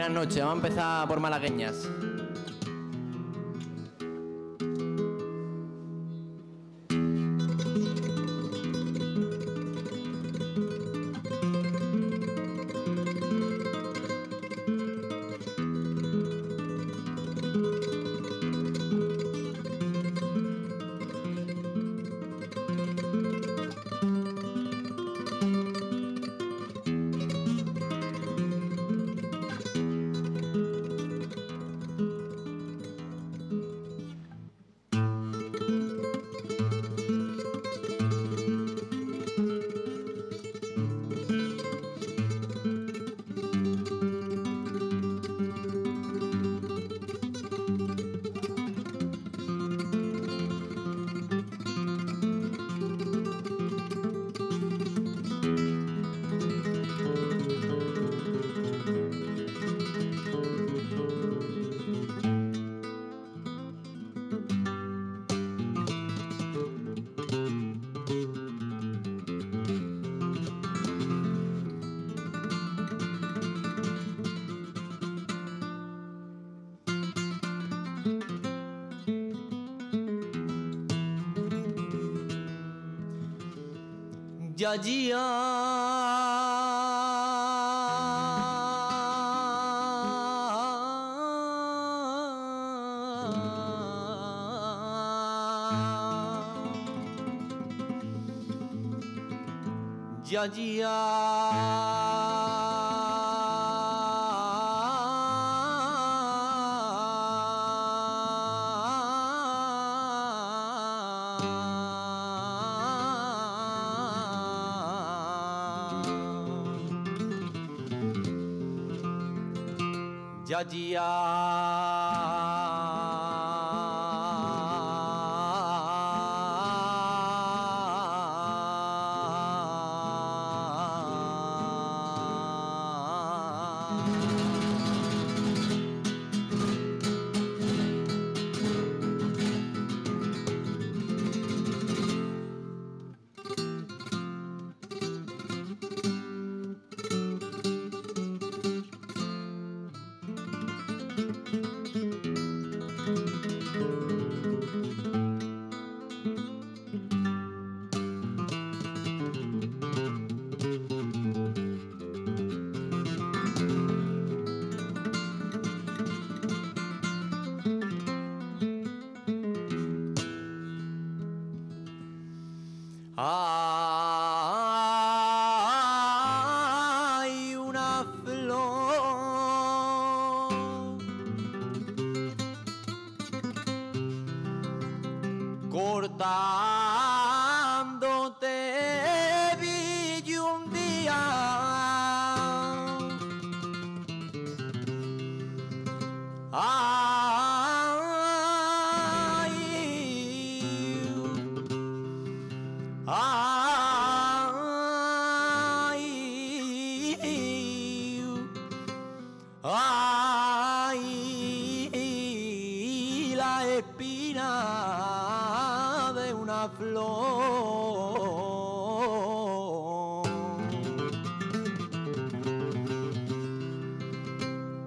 Buenas noches, vamos a empezar por malagueñas. जजिया। जजिया। cantando te vi un día. Ay, ay, ay, la espina.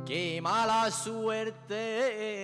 Qué mala suerte.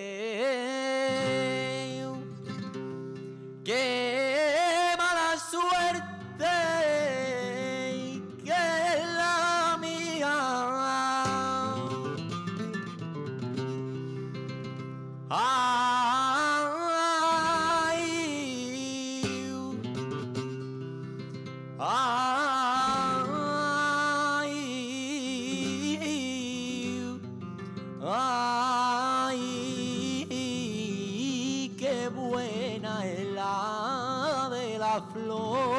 aflor.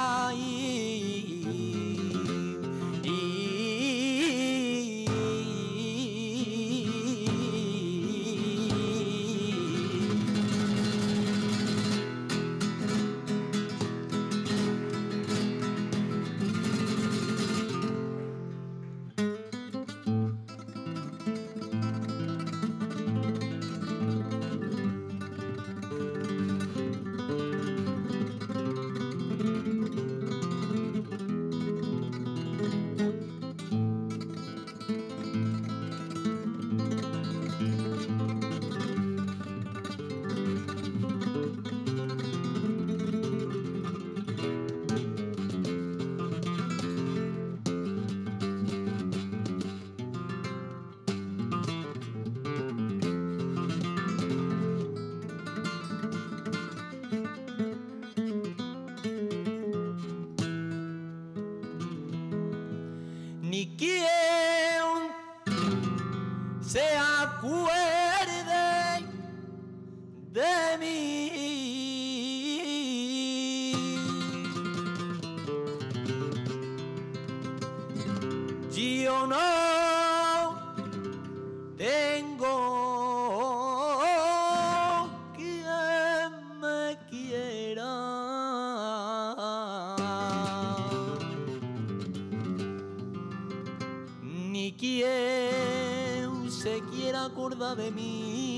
tengo quien me quiera. Ni quien se quiera acordar de mí.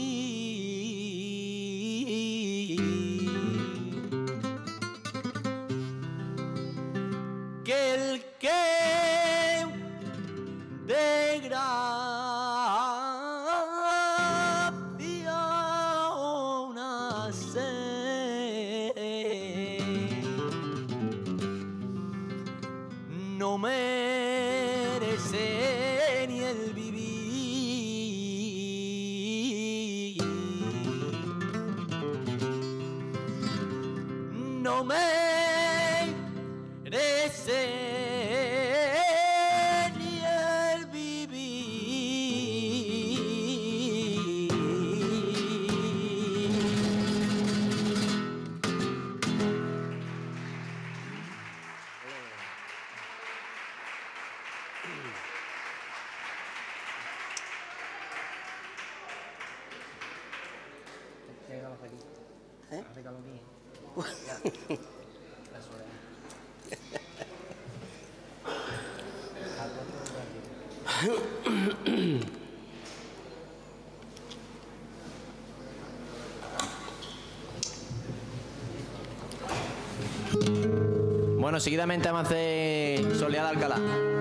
Bueno, seguidamente vamos a hacer Soleada Alcalá.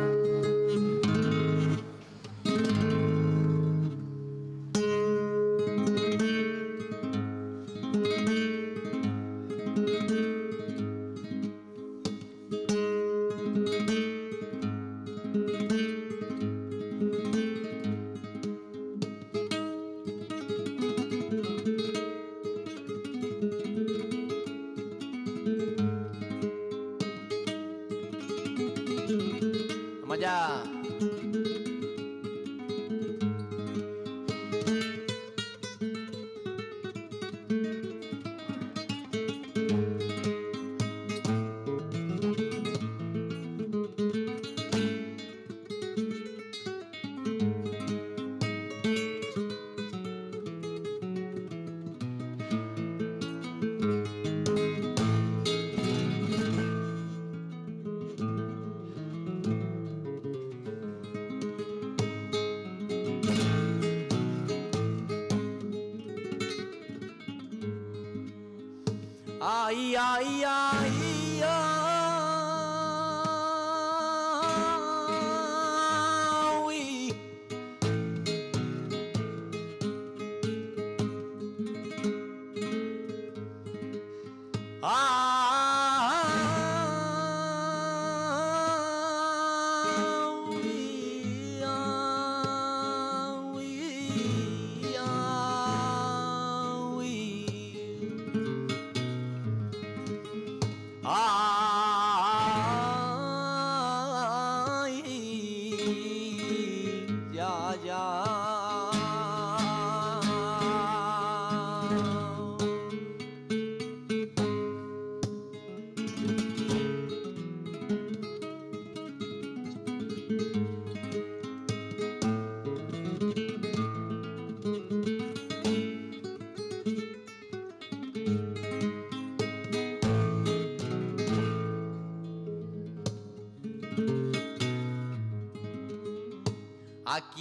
Vamos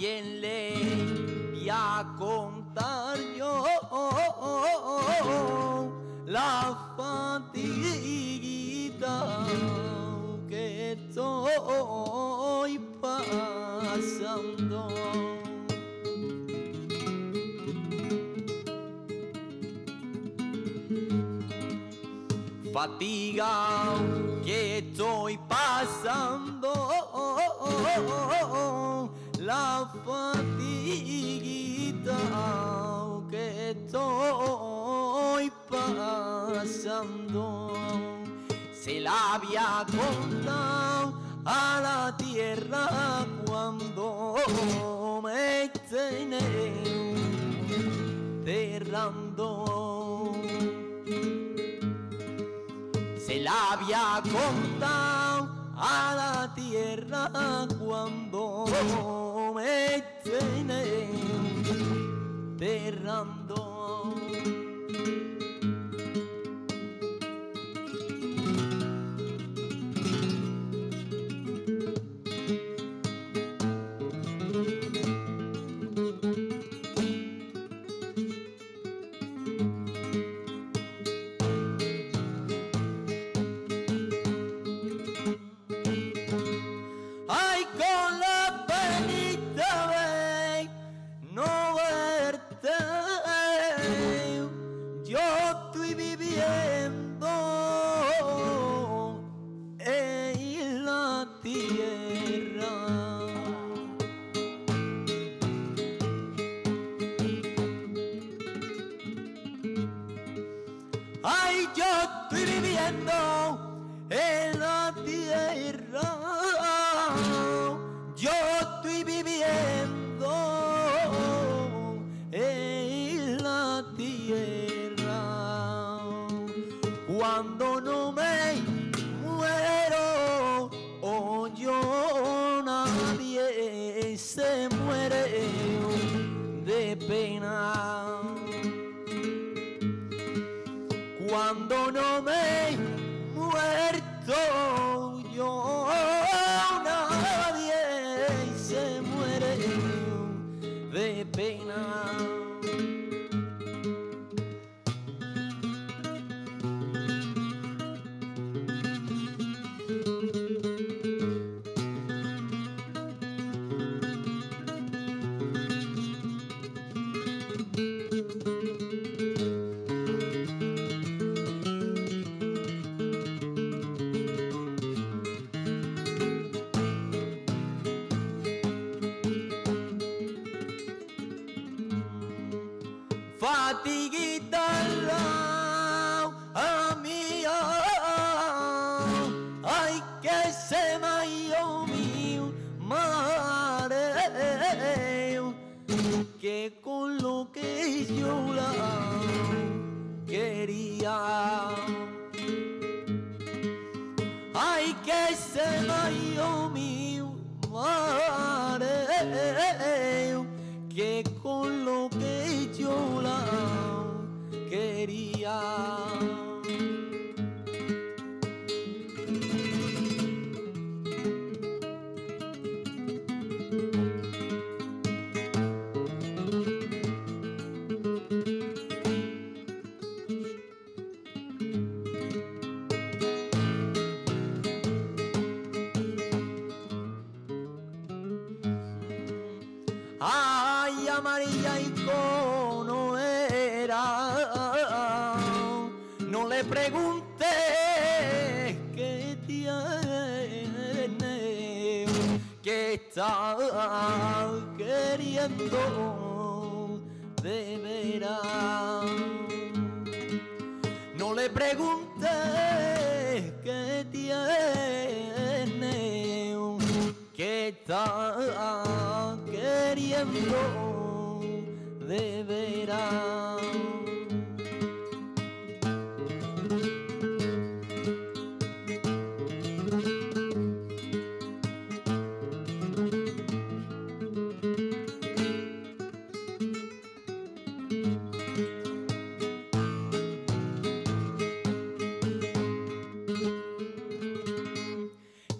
quién le voy a contar yo la fatiguita que estoy pasando? Fatiga que estoy pasando, la fatiguita que estoy pasando. Se la había contado a la tierra cuando me enterrando. Se la había contado a la tierra cuando me tienen, perrando estoy viviendo nadie se muere que con lo que yo la quería Era. No le pregunté qué tiene, que está queriendo de veras. No le pregunté qué tiene, que está queriendo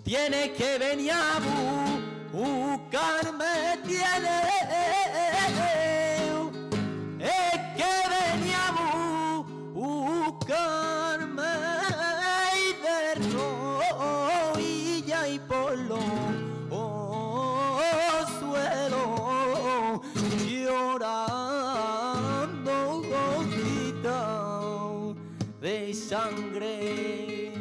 Tiene que venir a bu- de sangre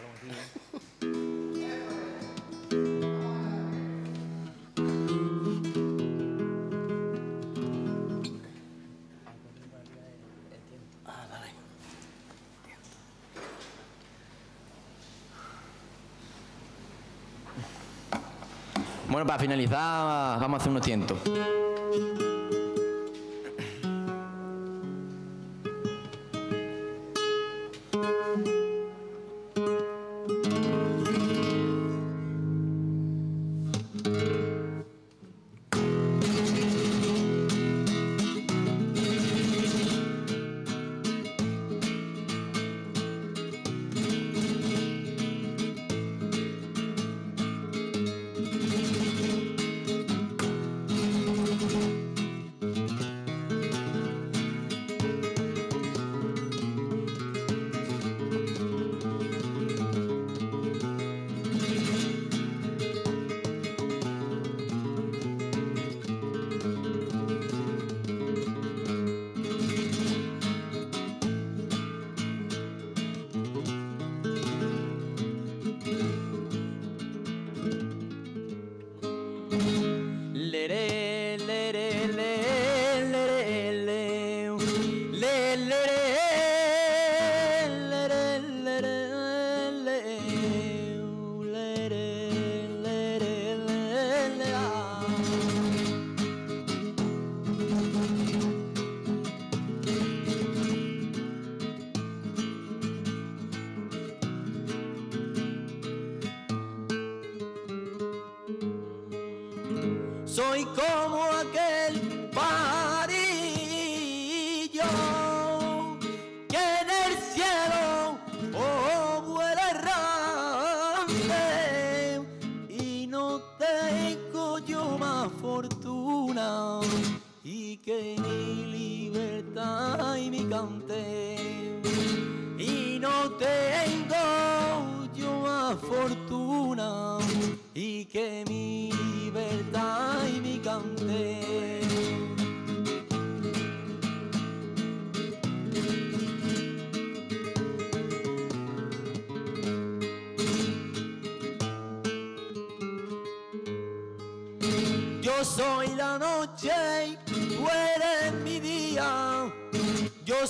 ¿eh? Ah, dale. Bueno, para finalizar, vamos a hacer unos cientos. Y que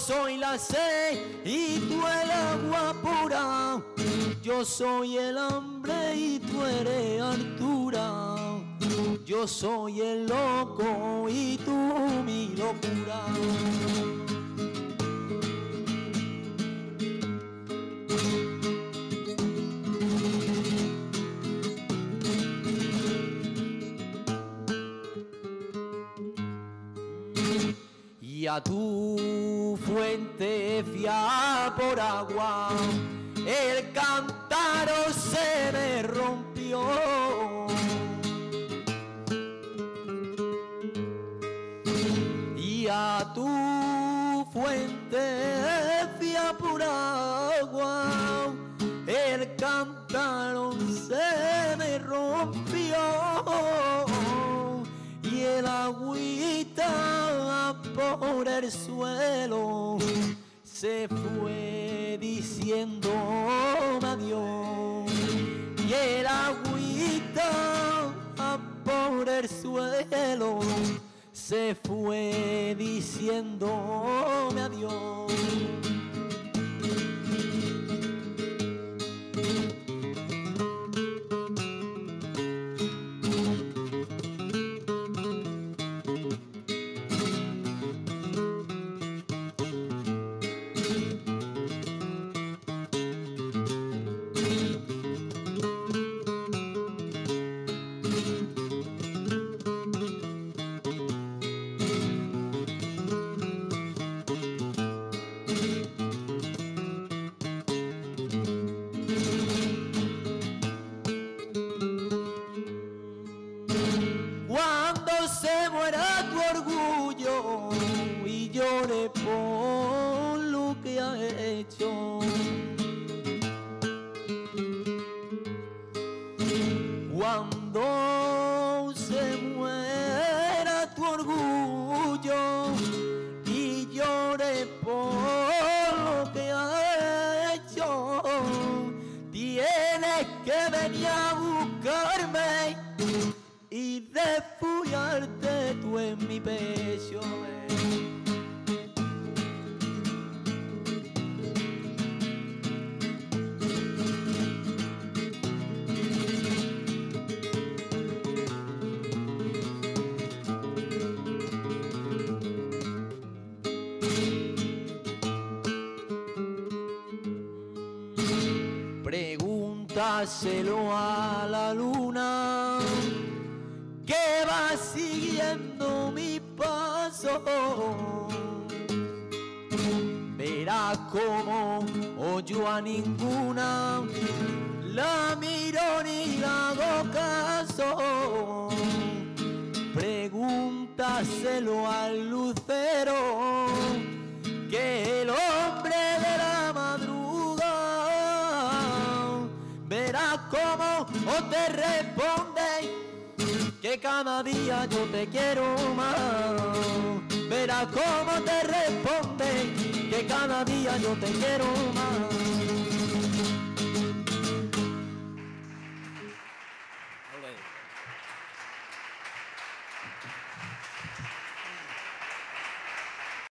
soy la sed y tú el agua pura. Yo soy el hambre y tú eres altura. Yo soy el loco y tú mi locura. y a tu fuente fia por agua. El cántaro se me rompió. Y a tu fuente fia por agua. El cántaro se me rompió y el agüita por el suelo se fue diciendo adiós y el agüita por el suelo se fue diciendo adiós en mi pecho. eh. A la Verá como o yo a ninguna la miro ni la hago caso. Pregúntaselo al lucero que el hombre de la madrugada verá cómo o te responde que cada día yo te quiero más. Verá cómo te responde que cada día yo te quiero más.